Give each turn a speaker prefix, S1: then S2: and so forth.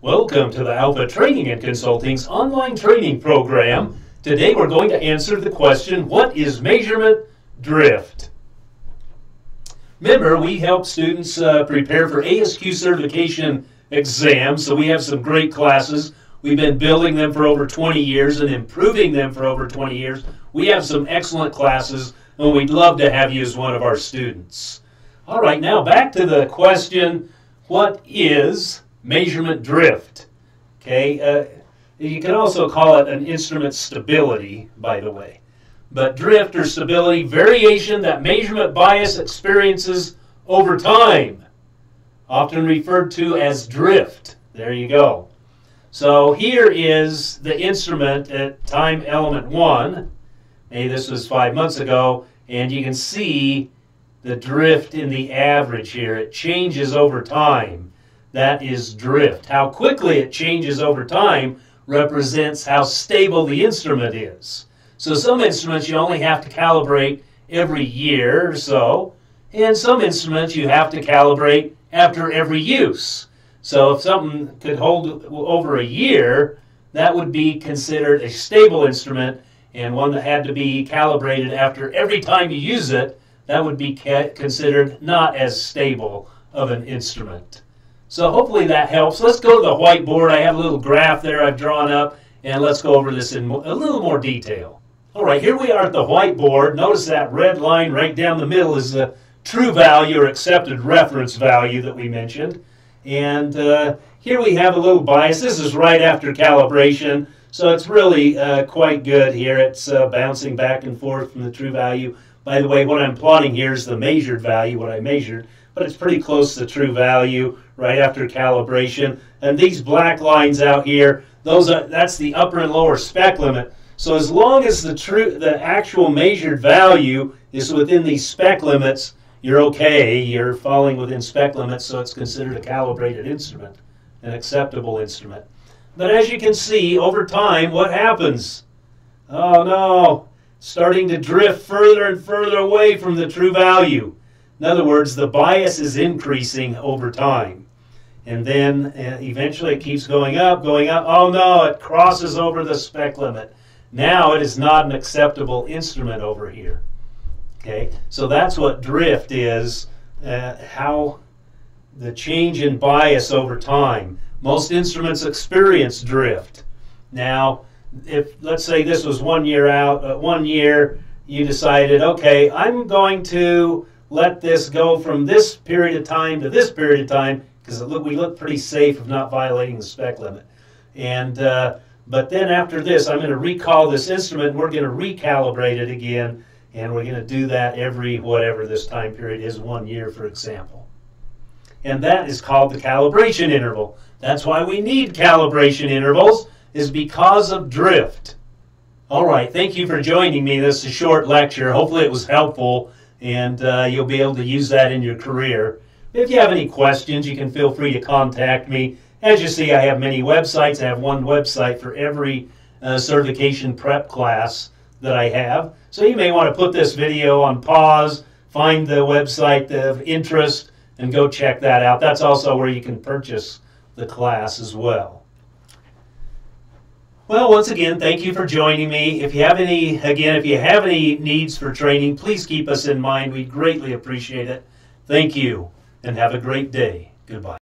S1: Welcome to the Alpha Training and Consulting's online training program. Today we're going to answer the question, what is measurement drift? Remember, we help students uh, prepare for ASQ certification exams, so we have some great classes. We've been building them for over 20 years and improving them for over 20 years. We have some excellent classes, and we'd love to have you as one of our students. All right, now back to the question, what is measurement drift? Okay, uh, you can also call it an instrument stability, by the way. But drift or stability, variation that measurement bias experiences over time, often referred to as drift. There you go. So here is the instrument at time element 1. Maybe this was five months ago, and you can see the drift in the average here. It changes over time. That is drift. How quickly it changes over time represents how stable the instrument is. So some instruments you only have to calibrate every year or so, and some instruments you have to calibrate after every use. So if something could hold over a year, that would be considered a stable instrument and one that had to be calibrated after every time you use it, that would be considered not as stable of an instrument. So hopefully that helps. Let's go to the whiteboard. I have a little graph there I've drawn up, and let's go over this in a little more detail. All right, here we are at the whiteboard. Notice that red line right down the middle is the true value or accepted reference value that we mentioned. And uh, here we have a little bias. This is right after calibration, so it's really uh, quite good here. It's uh, bouncing back and forth from the true value. By the way, what I'm plotting here is the measured value, what I measured, but it's pretty close to the true value right after calibration. And these black lines out here, those are that's the upper and lower spec limit. So as long as the true the actual measured value is within these spec limits, you're okay. You're falling within spec limits, so it's considered a calibrated instrument, an acceptable instrument. But as you can see, over time, what happens? Oh no, starting to drift further and further away from the true value. In other words, the bias is increasing over time. And then uh, eventually it keeps going up, going up. Oh no, it crosses over the spec limit. Now it is not an acceptable instrument over here. Okay, so that's what drift is, uh, how the change in bias over time. Most instruments experience drift. Now, if let's say this was one year out, uh, one year you decided, okay, I'm going to let this go from this period of time to this period of time because look, we look pretty safe of not violating the spec limit. And uh, but then after this, I'm going to recall this instrument. We're going to recalibrate it again and we're going to do that every whatever this time period is, one year, for example. And that is called the calibration interval. That's why we need calibration intervals, is because of drift. All right, thank you for joining me. This is a short lecture. Hopefully it was helpful, and uh, you'll be able to use that in your career. If you have any questions, you can feel free to contact me. As you see, I have many websites. I have one website for every uh, certification prep class that I have. So you may want to put this video on pause, find the website of interest, and go check that out. That's also where you can purchase the class as well. Well, once again, thank you for joining me. If you have any, again, if you have any needs for training, please keep us in mind. We greatly appreciate it. Thank you, and have a great day. Goodbye.